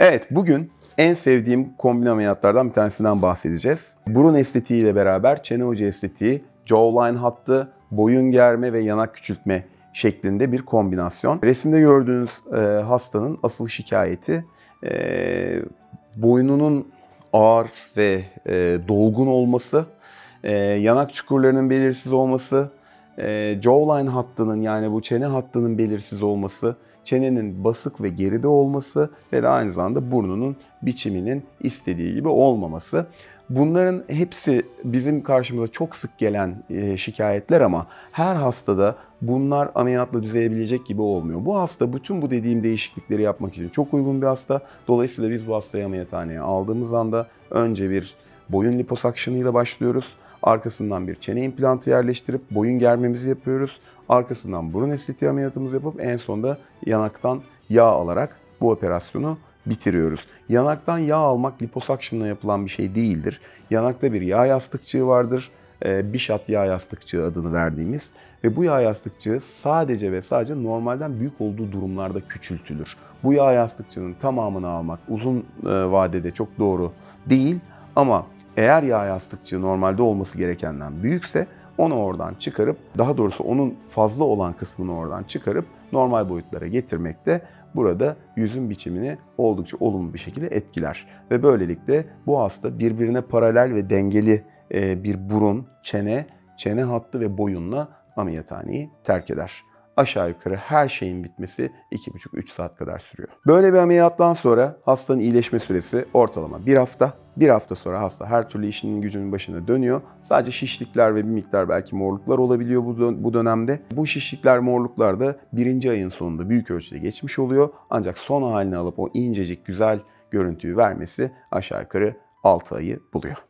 Evet bugün en sevdiğim kombin ameliyatlardan bir tanesinden bahsedeceğiz. Burun estetiği ile beraber çene ucu estetiği, jawline hattı, boyun germe ve yanak küçültme şeklinde bir kombinasyon. Resimde gördüğünüz e, hastanın asıl şikayeti e, boynunun ağır ve e, dolgun olması, e, yanak çukurlarının belirsiz olması, e, jawline hattının yani bu çene hattının belirsiz olması, çenenin basık ve geride olması ve de aynı zamanda burnunun biçiminin istediği gibi olmaması. Bunların hepsi bizim karşımıza çok sık gelen e, şikayetler ama her hastada bunlar ameliyatla düzelebilecek gibi olmuyor. Bu hasta bütün bu dediğim değişiklikleri yapmak için çok uygun bir hasta. Dolayısıyla biz bu hastayı ameliyathaneye aldığımız anda önce bir boyun liposuction ile başlıyoruz. Arkasından bir çene implantı yerleştirip boyun germemizi yapıyoruz. Arkasından burun estetiği ameliyatımızı yapıp en sonunda yanaktan yağ alarak bu operasyonu bitiriyoruz. Yanaktan yağ almak liposuction'la yapılan bir şey değildir. Yanakta bir yağ yastıkçığı vardır. E, Bichat yağ yastıkçığı adını verdiğimiz ve bu yağ yastıkçığı sadece ve sadece normalden büyük olduğu durumlarda küçültülür. Bu yağ yastıkçının tamamını almak uzun e, vadede çok doğru değil ama eğer yağ yastıkçığı normalde olması gerekenden büyükse onu oradan çıkarıp daha doğrusu onun fazla olan kısmını oradan çıkarıp normal boyutlara getirmekte burada yüzün biçimini oldukça olumlu bir şekilde etkiler. Ve böylelikle bu hasta birbirine paralel ve dengeli e, bir burun, çene, çene hattı ve boyunla ameliyathaneyi terk eder aşağı yukarı her şeyin bitmesi 2,5-3 saat kadar sürüyor. Böyle bir ameliyattan sonra hastanın iyileşme süresi ortalama bir hafta. Bir hafta sonra hasta her türlü işinin gücünün başına dönüyor. Sadece şişlikler ve bir miktar belki morluklar olabiliyor bu dönemde. Bu şişlikler, morluklar da birinci ayın sonunda büyük ölçüde geçmiş oluyor. Ancak son halini alıp o incecik güzel görüntüyü vermesi aşağı yukarı 6 ayı buluyor.